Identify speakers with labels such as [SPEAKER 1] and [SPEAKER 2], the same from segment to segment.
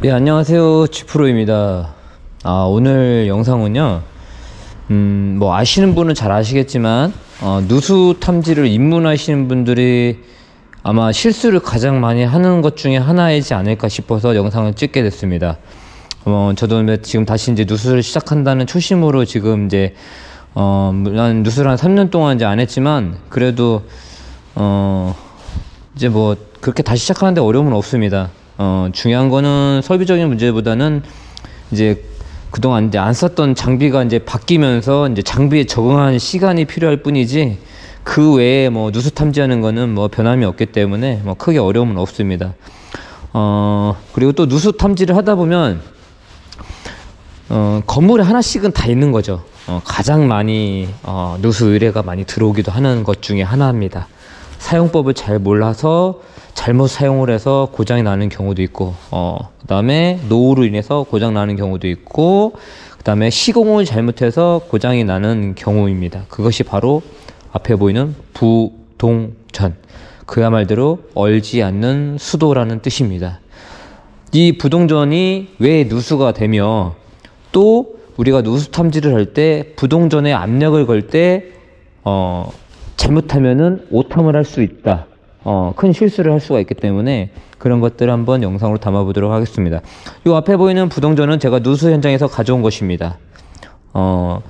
[SPEAKER 1] 네, 안녕하세요. 지프로입니다. 아, 오늘 영상은요, 음, 뭐, 아시는 분은 잘 아시겠지만, 어, 누수 탐지를 입문하시는 분들이 아마 실수를 가장 많이 하는 것 중에 하나이지 않을까 싶어서 영상을 찍게 됐습니다. 어, 저도 지금 다시 이제 누수를 시작한다는 초심으로 지금 이제, 어, 난 누수를 한 3년 동안 이제 안 했지만, 그래도, 어, 이제 뭐, 그렇게 다시 시작하는데 어려움은 없습니다. 어, 중요한 거는 설비적인 문제보다는 이제 그동안 이제 안 썼던 장비가 이제 바뀌면서 이제 장비에 적응하는 시간이 필요할 뿐이지 그 외에 뭐 누수 탐지하는 거는 뭐 변함이 없기 때문에 뭐 크게 어려움은 없습니다. 어, 그리고 또 누수 탐지를 하다 보면 어, 건물에 하나씩은 다 있는 거죠. 어, 가장 많이 어, 누수 의뢰가 많이 들어오기도 하는 것 중에 하나입니다. 사용법을 잘 몰라서 잘못 사용을 해서 고장이 나는 경우도 있고, 어, 그 다음에 노후로 인해서 고장 나는 경우도 있고, 그 다음에 시공을 잘못해서 고장이 나는 경우입니다. 그것이 바로 앞에 보이는 부동전. 그야말로 얼지 않는 수도라는 뜻입니다. 이 부동전이 왜 누수가 되며 또 우리가 누수 탐지를 할 때 부동전에 압력을 걸 때, 어, 잘못하면은 오탐을 할 수 있다. 어, 큰 실수를 할 수가 있기 때문에 그런 것들을 한번 영상으로 담아보도록 하겠습니다. 이 앞에 보이는 부동전은 제가 누수 현장에서 가져온 것입니다. 어,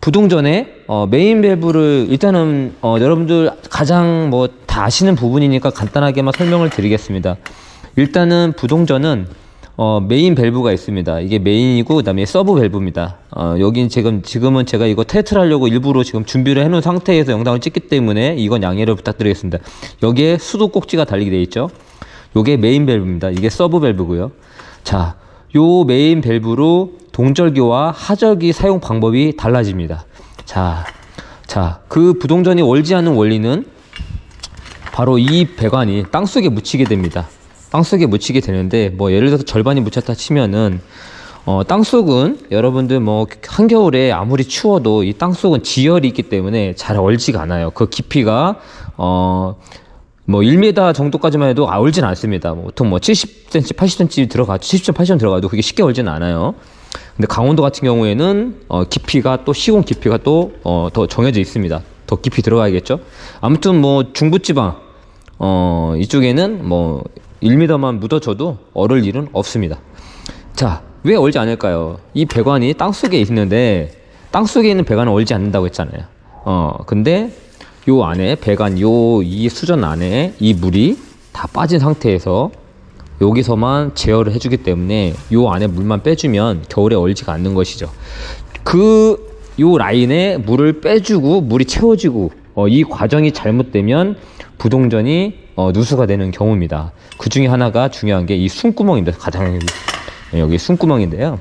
[SPEAKER 1] 부동전에 어, 메인 밸브를 일단은 어, 여러분들 가장 뭐 다 아시는 부분이니까 간단하게만 설명을 드리겠습니다. 일단은 부동전은 어, 메인 밸브가 있습니다. 이게 main이고 그다음에 sub 밸브입니다. 어, 여긴 지금 지금은 제가 이거 테스트를 하려고 일부러 지금 준비를 해놓은 상태에서 영상을 찍기 때문에 이건 양해를 부탁드리겠습니다. 여기에 수도 꼭지가 달리게 되어 있죠. 요게 메인 밸브입니다. 이게 sub 밸브고요. 자, 요 메인 밸브로 동절기와 하절기 사용 방법이 달라집니다. 자, 자, 그 부동전이 얼지 않는 원리는 바로 이 배관이 땅속에 묻히게 됩니다. 땅속에 묻히게 되는데 뭐 예를 들어서 절반이 묻혔다 치면은 어, 땅속은 여러분들 뭐 한겨울에 아무리 추워도 이 땅속은 지열이 있기 때문에 잘 얼지가 않아요. 그 깊이가 어, 뭐 1m 정도까지만 해도 아, 얼진 않습니다. 뭐 보통 뭐 70cm, 80cm 들어가, 70cm, 80cm 들어가도 그게 쉽게 얼지는 않아요. 근데 강원도 같은 경우에는 어, 깊이가 또 시공 깊이가 또 어, 더 정해져 있습니다. 더 깊이 들어가야겠죠. 아무튼 뭐 중부지방 어, 이쪽에는 뭐 1m만 묻어져도 얼을 일은 없습니다. 자, 왜 얼지 않을까요? 이 배관이 땅 속에 있는데 땅 속에 있는 배관은 얼지 않는다고 했잖아요. 어, 근데 요 안에 배관 요 이 수전 안에 이 물이 다 빠진 상태에서 여기서만 제어를 해주기 때문에 요 안에 물만 빼주면 겨울에 얼지가 않는 것이죠. 그 요 라인에 물을 빼주고 물이 채워지고 어, 이 과정이 잘못되면 부동전이 어, 누수가 되는 경우입니다. 그 중에 하나가 중요한 게 이 숨구멍입니다. 가장 여기 숨구멍인데요.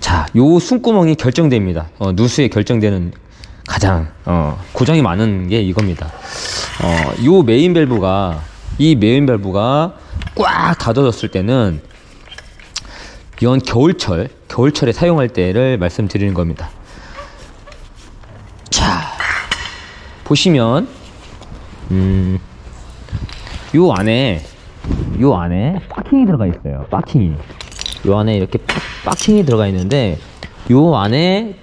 [SPEAKER 1] 자, 요 숨구멍이 결정됩니다. 어, 누수에 결정되는 가장 어, 고장이 많은 게 이겁니다. 어, 요 메인 밸브가 이 메인 밸브가 꽉 닫아졌을 때는 이건 겨울철 겨울철에 사용할 때를 말씀드리는 겁니다. 자, 보시면 음, 요 안에 요 안에 파킹이 들어가 있어요. 파킹이. 요 안에 이렇게 파킹이 들어가 있는데 요 안에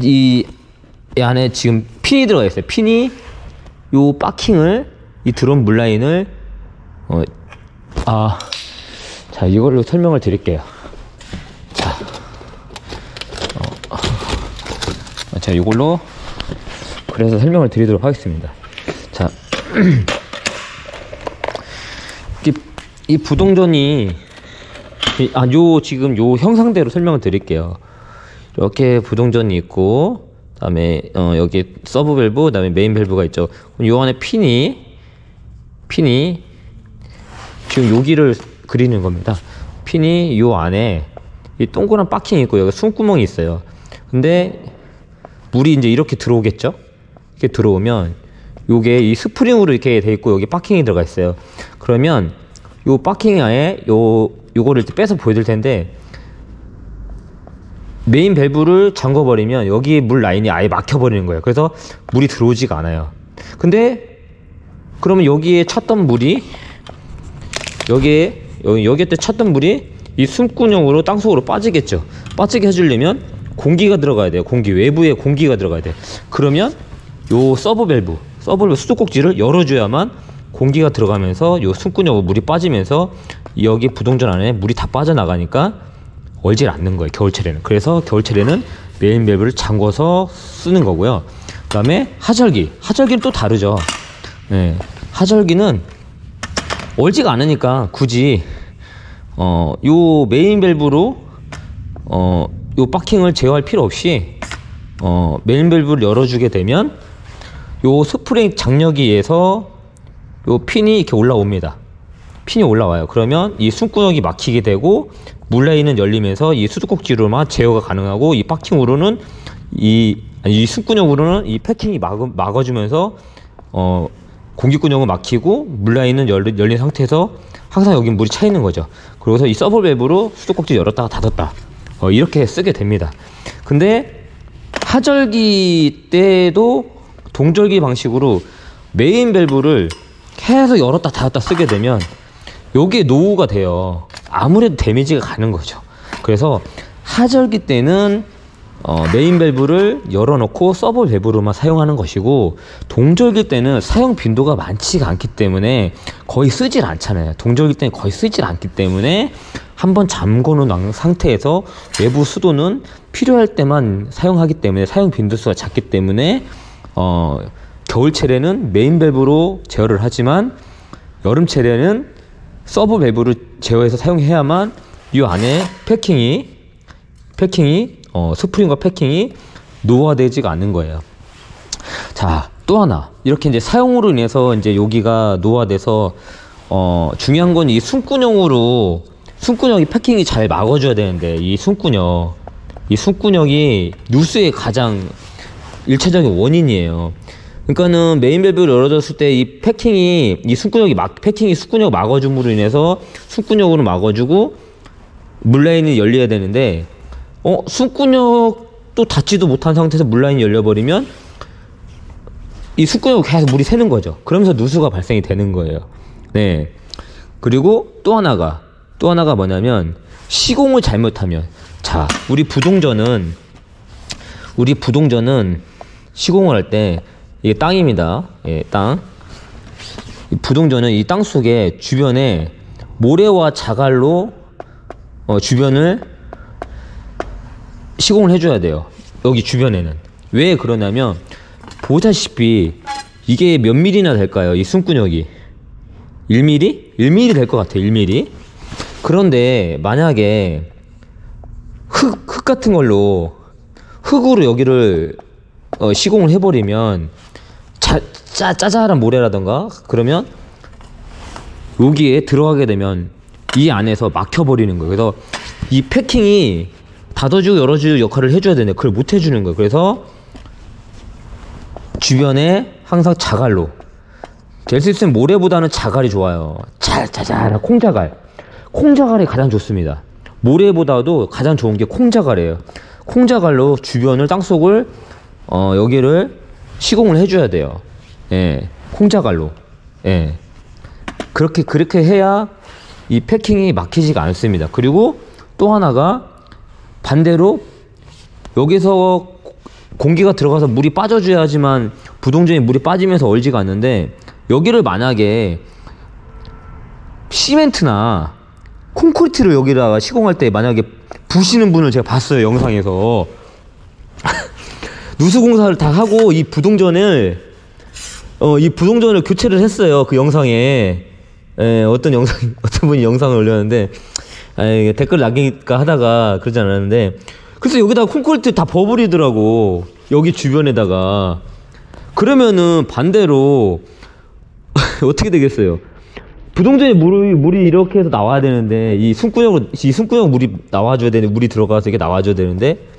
[SPEAKER 1] 이, 이 안에 지금 핀이 들어가 있어요. 핀이 요 파킹을 이 드럼 물라인을 어, 아, 자 이걸로 설명을 드릴게요. 자, 어, 어 자 이걸로 그래서 설명을 드리도록 하겠습니다. 자, 이, 이 부동전이 아, 요 지금 요 형상대로 설명을 드릴게요. 이렇게 부동전이 있고 그다음에 어, 여기 서브 밸브 그다음에 메인 밸브가 있죠. 요 안에 핀이 핀이 지금 여기를 그리는 겁니다. 핀이 요 안에 이 동그란 바킹이 있고 여기 숨구멍이 있어요. 근데 물이 이제 이렇게 들어오겠죠? 이렇게 들어오면 요게 이 스프링으로 이렇게 돼 있고 여기 바킹이 들어가 있어요. 그러면 요 바킹 안에 요 요거를 빼서 보여드릴 텐데 메인 밸브를 잠궈 버리면 여기 물 라인이 아예 막혀 버리는 거예요. 그래서 물이 들어오지가 않아요. 근데 그러면 여기에 찼던 물이 여기에 여기 여기 때 찼던 물이 이 숨구멍으로 땅속으로 빠지겠죠. 빠지게 해주려면 공기가 들어가야 돼요. 공기 외부에 공기가 들어가야 돼. 그러면 요 서브 밸브, 서브 밸브 수도꼭지를 열어줘야만 공기가 들어가면서 요 숨구멍으로 물이 빠지면서 여기 부동전 안에 물이 다 빠져나가니까 얼질 않는 거예요. 겨울철에는. 그래서 겨울철에는 메인 밸브를 잠궈서 쓰는 거고요. 그 다음에 하절기, 하절기는 또 다르죠. 네. 하절기는 얼지가 않으니까 굳이 어, 요 메인 밸브로 어, 요 박킹을 제어할 필요 없이 어, 메인 밸브를 열어주게 되면 요 스프링 장력에 의해서 요 핀이 이렇게 올라옵니다. 핀이 올라와요. 그러면 이 숨구멍이 막히게 되고 물라인은 열리면서 이 수도꼭지로만 제어가 가능하고 이 박킹으로는 이, 아니, 이 숨구멍으로는 이 패킹이 막, 막아주면서 어, 공기구멍은 막히고 물라인은 열린, 열린 상태에서 항상 여기 물이 차 있는 거죠. 그래서 이 서브 밸브로 수도꼭지 열었다가 닫았다. 어, 이렇게 쓰게 됩니다. 근데 하절기 때도 동절기 방식으로 메인 밸브를 계속 열었다 닫았다 쓰게 되면 요게 노후가 돼요. 아무래도 damage가 가는 거죠. 그래서 하절기 때는 어, 메인 밸브를 열어놓고 서브 밸브로만 사용하는 것이고 동절기 때는 사용 빈도가 많지가 않기 때문에 거의 쓰질 않잖아요. 동절기 때는 거의 쓰질 않기 때문에 한번 잠궈 놓은 상태에서 외부 수도는 필요할 때만 사용하기 때문에 사용 빈도수가 작기 때문에 어, 겨울철에는 메인 밸브로 제어를 하지만 여름철에는 서브 밸브를 제어해서 사용해야만 이 안에 패킹이 패킹이 어, 스프링과 패킹이 노화되지가 않는 거예요. 자, 또 하나. 이렇게 이제 사용으로 인해서 이제 여기가 노화돼서 어, 중요한 건 이 숨구녕으로 숨구녕이 패킹이 잘 막아줘야 되는데 이 숨구녕 이 숨구녕이 누수의 가장 일차적인 원인이에요. 그러니까는 메인 밸브를 열어줬을 때 이 패킹이 이 숨구녕이 막 패킹이 숨구녕 막아줌으로 인해서 숨구녕으로 막아주고 물라인이 열려야 되는데 어 숨구녕도 닫지도 못한 상태에서 물라인이 열려버리면 이 숨구녕으로 계속 물이 새는 거죠. 그러면서 누수가 발생이 되는 거예요. 네. 그리고 또 하나가 또 하나가 뭐냐면 시공을 잘못하면 자 우리 부동전은 우리 부동전은 시공을 할 때 이게 땅입니다. 예, 땅. 이 부동전은 이 땅 속에 주변에 모래와 자갈로 어, 주변을 시공을 해줘야 돼요. 여기 주변에는. 왜 그러냐면, 보다시피, 이게 몇 밀리나 될까요? 이 숨구녕이. 1mm? 1mm 될 것 같아요, 1mm. 그런데, 만약에, 흙, 흙 같은 걸로, 흙으로 여기를, 어, 시공을 해버리면, 자, 짜, 짜잘한 모래라던가, 그러면, 여기에 들어가게 되면, 이 안에서 막혀버리는 거예요. 그래서, 이 패킹이 닫아주고 열어주고 역할을 해줘야 되는데 그걸 못 해주는 거예요. 그래서 주변에 항상 자갈로 될수 있으면 모래보다는 자갈이 좋아요. 잘, 자잘, 콩자갈. 콩자갈이 가장 좋습니다. 모래보다도 가장 좋은 게 콩자갈이에요. 콩자갈로 주변을 땅속을 어, 여기를 시공을 해줘야 돼요. 예, 콩자갈로. 예, 그렇게 그렇게 해야 이 패킹이 막히지가 않습니다. 그리고 또 하나가 반대로 여기서 공기가 들어가서 물이 빠져줘야지만 부동전에 물이 빠지면서 얼지가 않는데 여기를 만약에 시멘트나 콘크리트를 여기다가 시공할 때 만약에 부시는 분을 제가 봤어요 영상에서 누수공사를 다 하고 이 부동전을 어, 이 부동전을 교체를 했어요 그 영상에. 에, 어떤 영상 어떤 분이 영상을 올렸는데 아, 댓글 남기니까 하다가 그러지 않았는데. 그래서 여기다가 콘크리트 다 버버리더라고 여기 주변에다가. 그러면은 반대로 어떻게 되겠어요? 부동전에 물이 물이 이렇게 해서 나와야 되는데 이 숨구멍으로 이 숨구멍 물이 나와줘야 되는데 물이 들어가서 이게 나와줘야 되는데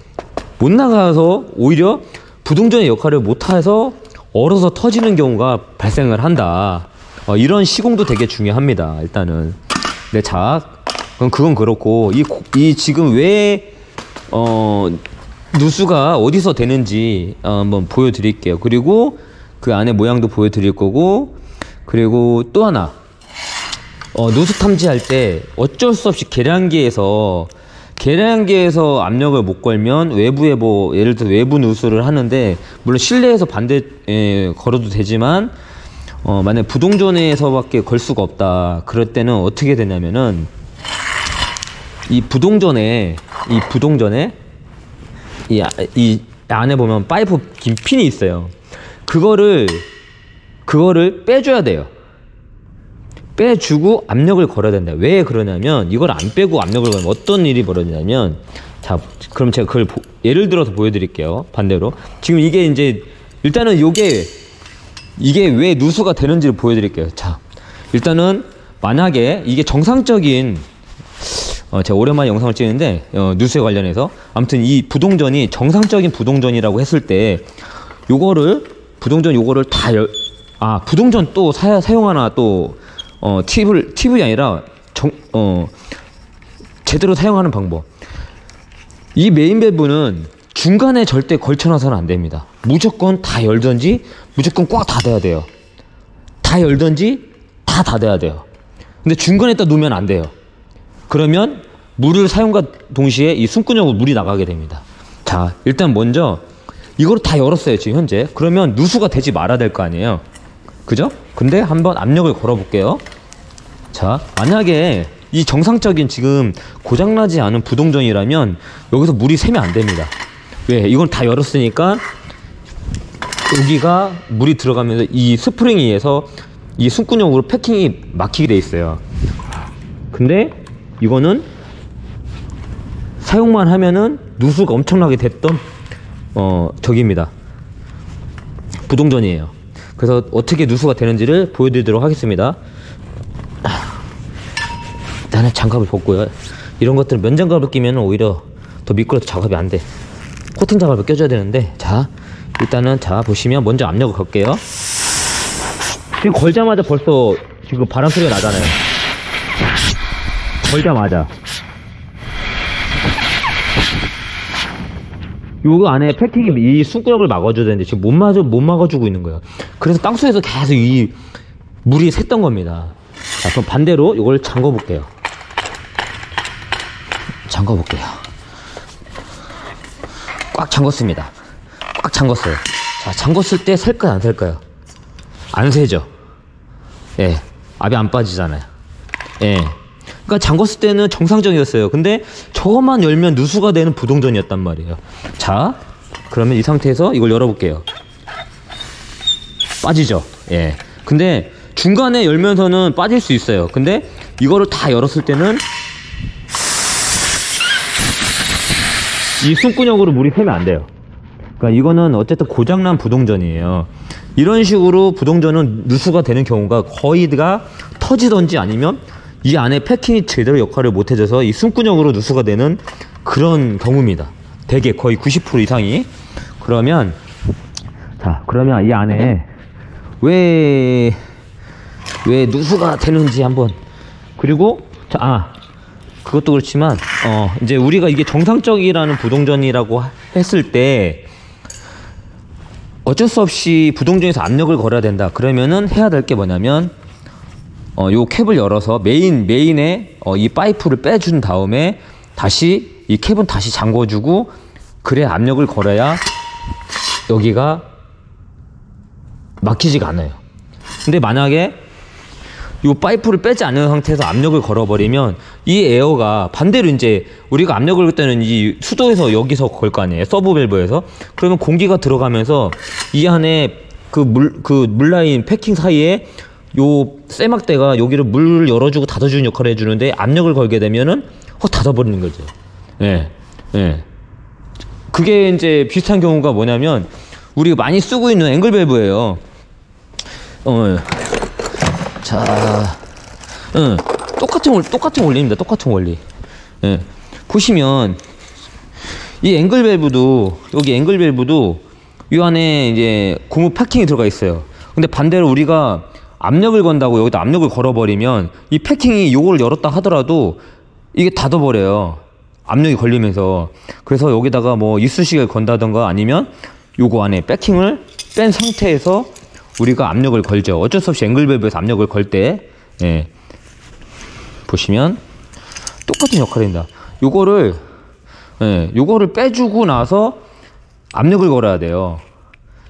[SPEAKER 1] 못 나가서 오히려 부동전의 역할을 못해서 얼어서 터지는 경우가 발생을 한다. 어, 이런 시공도 되게 중요합니다. 일단은 네, 자 그럼 그건 그렇고 이, 이 지금 왜 어, 누수가 어디서 되는지 어, 한번 보여드릴게요. 그리고 그 안에 모양도 보여드릴 거고 그리고 또 하나 어, 누수 탐지할 때 어쩔 수 없이 계량기에서 계량기에서 압력을 못 걸면 외부에 뭐 예를 들어 외부 누수를 하는데 물론 실내에서 반대 에, 걸어도 되지만 어, 만약 부동전에서밖에 걸 수가 없다. 그럴 때는 어떻게 되냐면은 이 부동전에 이 부동전에 이, 아- 이 안에 보면 파이프 긴 핀이 있어요. 그거를 그거를 빼줘야 돼요. 빼주고 압력을 걸어야 된다. 왜 그러냐면 이걸 안 빼고 압력을 걸면 어떤 일이 벌어지냐면 자 그럼 제가 그걸 보- 예를 들어서 보여드릴게요. 반대로 지금 이게 이제 일단은 요게 이게 왜 누수가 되는지를 보여드릴게요. 자 일단은 만약에 이게 정상적인 어, 제가 오랜만에 영상을 찍는데 어, 뉴스에 관련해서 아무튼 이 부동전이 정상적인 부동전이라고 했을 때 요거를 부동전 요거를 다 열, 아 부동전 또 사, 사용하나 또 어, 팁을 팁이 아니라 정, 어, 제대로 사용하는 방법. 이 메인 밸브는 중간에 절대 걸쳐놔서는 안 됩니다. 무조건 다 열든지 무조건 꽉 닫아야 돼요. 다 열든지 다 닫아야 돼요. 근데 중간에다 놓으면 안 돼요. 그러면 물을 사용과 동시에 이 숨구멍으로 물이 나가게 됩니다. 자, 일단 먼저 이걸 다 열었어요, 지금 현재. 그러면 누수가 되지 말아야 될 거 아니에요. 그죠? 근데 한번 압력을 걸어 볼게요. 자, 만약에 이 정상적인 지금 고장나지 않은 부동전이라면 여기서 물이 새면 안 됩니다. 왜? 이건 다 열었으니까 여기가 물이 들어가면서 이 스프링에 의해서 이 숨구멍으로 패킹이 막히게 돼 있어요. 근데 이거는 사용만 하면은 누수가 엄청나게 됐던 어 저기입니다. 부동전이에요. 그래서 어떻게 누수가 되는지를 보여드리도록 하겠습니다. 나는 장갑을 벗고요. 이런 것들은 면장갑을 끼면 오히려 더 미끄러져 작업이 안 돼. 코팅 장갑을 껴줘야 되는데 자 일단은 자 보시면 먼저 압력을 걸게요. 지금 걸자마자 벌써 지금 바람 소리가 나잖아요. 걸자마자. 요거 안에 패킹이 이 숨구멍을 막아줘야 되는데 지금 못 막아 못 막아주고 있는 거예요. 그래서 땅속에서 계속 이 물이 샜던 겁니다. 자, 그럼 반대로 이걸 잠궈 볼게요. 잠궈 볼게요. 꽉 잠궜습니다. 꽉 잠궜어요. 자, 잠궜을 때 셀까요, 안 셀까요? 안 새죠. 예, 압이 안 빠지잖아요. 예. 그러니까 잠궜을 때는 정상적이었어요. 근데 저것만 열면 누수가 되는 부동전이었단 말이에요. 자, 그러면 이 상태에서 이걸 열어볼게요. 빠지죠. 예. 근데 중간에 열면서는 빠질 수 있어요. 근데 이거를 다 열었을 때는 이 숨구멍으로 물이 새면 안 돼요. 그러니까 이거는 어쨌든 고장난 부동전이에요. 이런 식으로 부동전은 누수가 되는 경우가 거의 다 터지던지 아니면 이 안에 패킹이 제대로 역할을 못 해줘서 이 숨구멍으로 누수가 되는 그런 경우입니다. 대개 거의 90% 이상이. 그러면 자 그러면 이 안에 왜, 왜 누수가 되는지 한번. 그리고, 자, 아, 그것도 그렇지만, 어, 이제 우리가 이게 정상적이라는 부동전이라고 하- 했을 때, 어쩔 수 없이 부동전에서 압력을 걸어야 된다. 그러면은 해야 될 게 뭐냐면, 어, 요 캡을 열어서 메인, 메인에 어, 이 파이프를 빼준 다음에 다시 이 캡은 다시 잠궈주고, 그래 압력을 걸어야 여기가 막히지가 않아요. 근데 만약에 이 파이프를 빼지 않는 상태에서 압력을 걸어버리면 이 에어가 반대로 이제 우리가 압력을 걸 때는 이 수도에서 여기서 걸 거 아니에요 서브 밸브에서 그러면 공기가 들어가면서 이 안에 그 물그 물라인 패킹 사이에 요 쇠막대가 여기를 물 열어주고 닫아주는 역할을 해주는데 압력을 걸게 되면은 확 닫아버리는 거죠. 예, 예. 그게 이제 비슷한 경우가 뭐냐면 우리가 많이 쓰고 있는 앵글 밸브예요. 어, 자, 응, 똑같은 원- 똑같은 원리입니다. 똑같은 원리. 예, 보시면 이 앵글 밸브도 여기 앵글 밸브도 이 안에 이제 고무 패킹이 들어가 있어요. 근데 반대로 우리가 압력을 건다고 여기다 압력을 걸어버리면 이 패킹이 요걸 열었다 하더라도 이게 닫아버려요. 압력이 걸리면서 그래서 여기다가 뭐 이쑤시개를 건다던가 아니면 요거 안에 패킹을 뺀 상태에서 우리가 압력을 걸죠. 어쩔 수 없이 앵글 밸브에서 압력을 걸 때, 예. 보시면 똑같은 역할입니다. 요거를 예, 요거를 빼주고 나서 압력을 걸어야 돼요.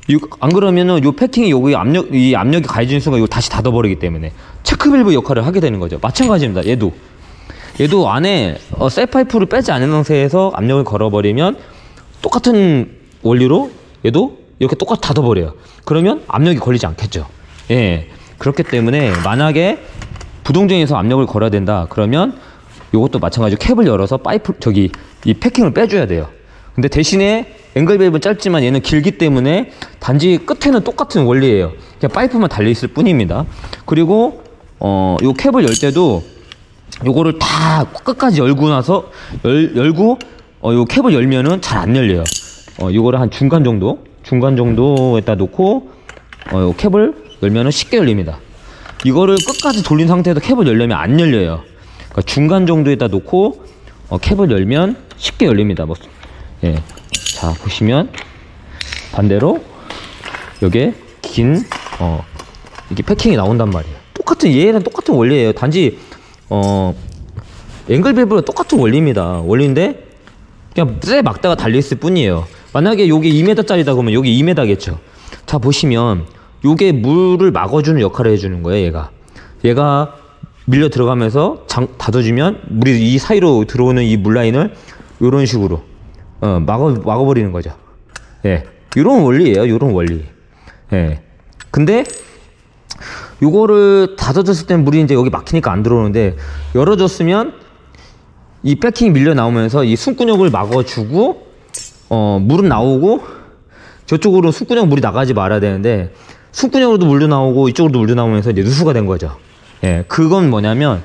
[SPEAKER 1] 이- 안 그러면은 요 패킹이 여기 압력 이 압력이 가해지는 순간 이거 다시 닫아버리기 때문에 체크 밸브 역할을 하게 되는 거죠. 마찬가지입니다. 얘도 얘도 안에 어, 셀파이프를 빼지 않은 상태에서 압력을 걸어버리면 똑같은 원리로 얘도 이렇게 똑같이 닫아버려요. 그러면 압력이 걸리지 않겠죠. 예. 그렇기 때문에 만약에 부동전에서 압력을 걸어야 된다. 그러면 이것도 마찬가지로 캡을 열어서 파이프 저기 이 패킹을 빼줘야 돼요. 근데 대신에 앵글 밸브는 짧지만 얘는 길기 때문에 단지 끝에는 똑같은 원리예요. 그냥 파이프만 달려 있을 뿐입니다. 그리고 어 요 캡을 열 때도 요거를 다 끝까지 열고 나서 열, 열고 어, 요 캡을 열면은 잘 안 열려요. 어, 요거를 한 중간 정도, 중간 정도에다 놓고 어, 요 캡을 열면은 쉽게 열립니다. 이거를 끝까지 돌린 상태에서 캡을 열려면 안 열려요. 그러니까 중간 정도에다 놓고 어, 캡을 열면 쉽게 열립니다. 뭐, 예. 자 보시면 반대로 여기에 긴 어, 이게 패킹이 나온단 말이에요. 똑같은 얘랑 똑같은 원리예요. 단지 어 앵글 밸브는 똑같은 원리입니다. 원리인데 그냥 쇠 막다가 달려있을 뿐이에요. 만약에 요게 2m짜리다 그러면 여기 2m겠죠. 자 보시면 요게 물을 막아주는 역할을 해주는 거예요. 얘가 얘가 밀려 들어가면서 장, 닫아주면 물이 이 사이로 들어오는 이 물 라인을 요런 식으로 어, 막아 막아버리는 거죠. 예, 요런 원리예요. 요런 원리. 예. 근데 요거를 닫아줬을 땐 물이 이제 여기 막히니까 안 들어오는데 열어줬으면 이 백킹이 밀려 나오면서 이 숨구녕을 막아주고 어 물은 나오고 저쪽으로 숨구녕 물이 나가지 말아야 되는데 숨구녕으로도 물도 나오고 이쪽으로도 물도 나오면서 이제 누수가 된 거죠. 예, 그건 뭐냐면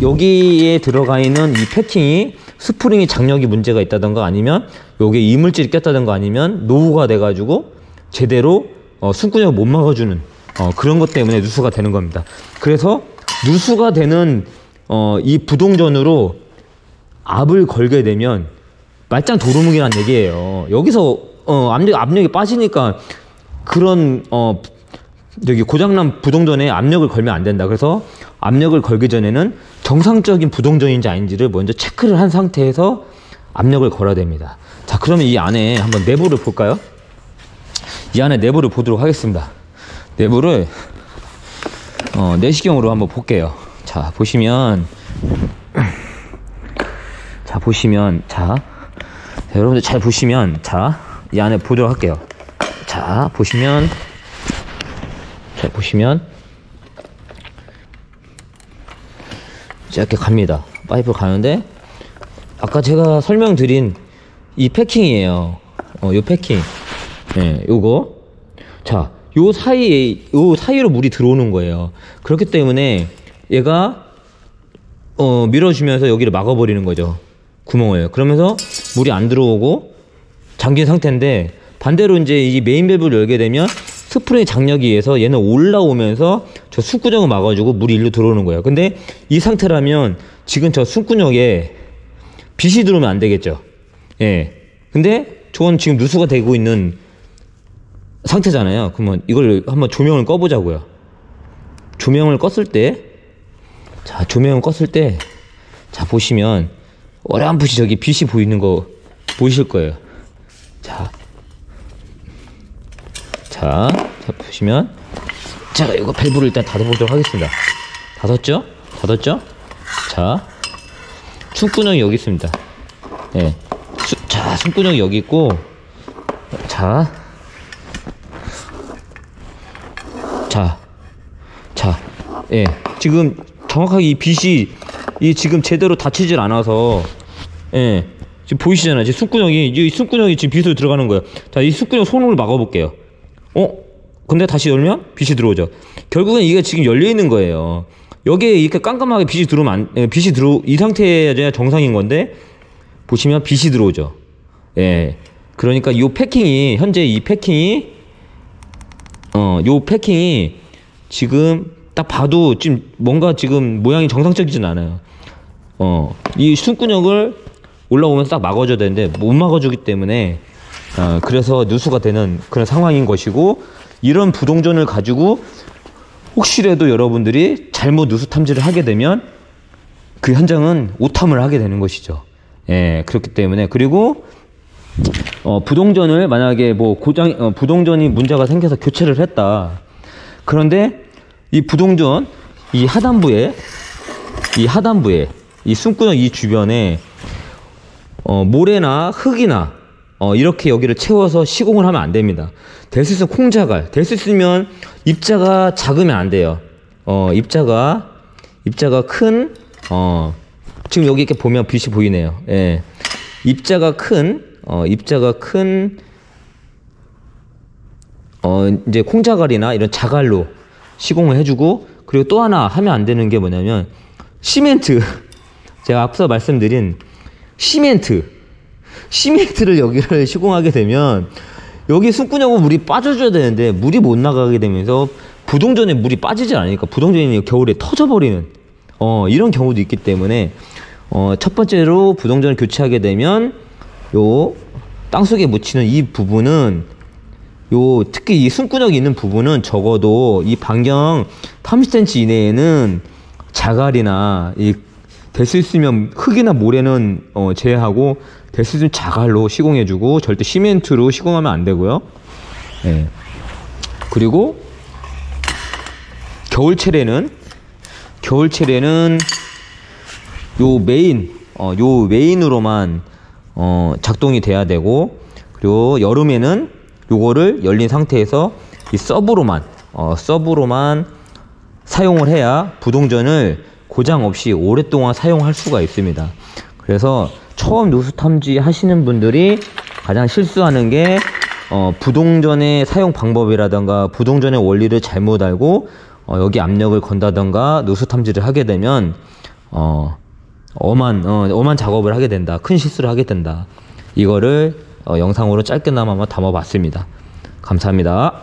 [SPEAKER 1] 여기에 들어가 있는 이 패킹이 스프링이 장력이 문제가 있다던가 아니면 여기에 이물질이 꼈다던가 아니면 노후가 돼가지고 제대로 어, 숨구녕을 못 막아주는 어, 그런 것 때문에 누수가 되는 겁니다. 그래서 누수가 되는 어, 이 부동전으로 압을 걸게 되면 말짱 도루묵이란 얘기예요. 여기서 어, 압력, 압력이 빠지니까 그런 어, 여기 고장난 부동전에 압력을 걸면 안 된다. 그래서 압력을 걸기 전에는 정상적인 부동전인지 아닌지를 먼저 체크를 한 상태에서 압력을 걸어야 됩니다. 자, 그러면 이 안에 한번 내부를 볼까요? 이 안에 내부를 보도록 하겠습니다. 내부를 어, 내시경으로 한번 볼게요. 자, 보시면 자, 보시면 자, 자, 여러분들 잘 보시면 자, 이 안에 보도록 할게요. 자, 보시면 자, 보시면 자, 이렇게 갑니다. 파이프 가는데 아까 제가 설명드린 이 패킹이에요. 어, 요 패킹. 예, 요거. 자, 요 사이에, 요 사이로 물이 들어오는 거예요. 그렇기 때문에 얘가, 어, 밀어주면서 여기를 막아버리는 거죠. 구멍을. 그러면서 물이 안 들어오고 잠긴 상태인데 반대로 이제 이 메인 밸브를 열게 되면 스프링 장력에 의해서 얘는 올라오면서 저 숨구멍을 막아주고 물이 일로 들어오는 거예요. 근데 이 상태라면 지금 저 숨구멍에 빛이 들어오면 안 되겠죠. 예. 근데 저건 지금 누수가 되고 있는 상태잖아요. 그러면 이걸 한번 조명을 꺼보자고요. 조명을 껐을 때, 자, 조명을 껐을 때, 자, 보시면, 어렴풋이 저기 빛이 보이는 거 보이실 거예요. 자, 자, 자, 보시면, 자, 이거 밸브를 일단 닫아보도록 하겠습니다. 닫았죠? 닫았죠? 자, 숨구멍이 여기 있습니다. 예. 수- 자, 숨구멍이 여기 있고, 자, 자, 자, 예. 지금 정확하게 이 빛이 이 지금 제대로 닫히질 않아서, 예. 지금 보이시잖아요. 지금 숨구멍이 이 숨구멍이 지금 빛으로 들어가는 거예요. 자, 이 숨구멍 손으로 막아볼게요. 어? 근데 다시 열면 빛이 들어오죠. 결국엔 이게 지금 열려 있는 거예요. 여기에 이렇게 깜깜하게 빛이 들어오면 안, 예, 빛이 들어 이 상태여야 정상인 건데 보시면 빛이 들어오죠. 예. 그러니까 이 패킹이 현재 이 패킹이 어, 요 패킹이 지금 딱 봐도 지금 뭔가 지금 모양이 정상적이진 않아요. 어, 이 숨구멍을 올라오면서 딱 막아줘야 되는데 못 막아주기 때문에 어, 그래서 누수가 되는 그런 상황인 것이고 이런 부동전을 가지고 혹시라도 여러분들이 잘못 누수 탐지를 하게 되면 그 현장은 오탐을 하게 되는 것이죠. 예, 그렇기 때문에 그리고 어, 부동전을 만약에 뭐 고장 어, 부동전이 문제가 생겨서 교체를 했다. 그런데 이 부동전 이 하단부에 이 하단부에 이 숨구멍 이 주변에 어, 모래나 흙이나 어, 이렇게 여기를 채워서 시공을 하면 안 됩니다. 될 수 있으면 콩자갈, 될 수 있으면 입자가 작으면 안 돼요. 어, 입자가 입자가 큰 어, 지금 여기 이렇게 보면 빛이 보이네요. 예. 입자가 큰 어, 입자가 큰 어, 이제 콩자갈이나 이런 자갈로 시공을 해주고 그리고 또 하나 하면 안 되는 게 뭐냐면 시멘트 제가 앞서 말씀드린 시멘트 시멘트를 여기를 시공하게 되면 여기 숨구멍은 물이 빠져줘야 되는데 물이 못 나가게 되면서 부동전에 물이 빠지지 않으니까 부동전이 겨울에 터져버리는 어, 이런 경우도 있기 때문에 어, 첫 번째로 부동전을 교체하게 되면 요 땅속에 묻히는 이 부분은 요 특히 이 숨구멍이 있는 부분은 적어도 이 반경 30cm 이내에는 자갈이나 이될수 있으면 흙이나 모래는 어, 제외하고 있으면 자갈로 시공해주고 절대 시멘트로 시공하면 안 되고요. 예. 그리고 겨울철에는 겨울철에는 요 메인 어, 요 메인으로만 어, 작동이 돼야 되고 그리고 여름에는 요거를 열린 상태에서 이 서브로만 어, 서브로만 사용을 해야 부동전을 고장 없이 오랫동안 사용할 수가 있습니다. 그래서 처음 누수 탐지 하시는 분들이 가장 실수하는 게 어, 부동전의 사용 방법이라던가 부동전의 원리를 잘못 알고 어, 여기 압력을 건다던가 누수 탐지를 하게 되면 어, 엄한 어, 엄한 작업을 하게 된다. 큰 실수를 하게 된다. 이거를 어, 영상으로 짧게나마 담아봤습니다. 감사합니다.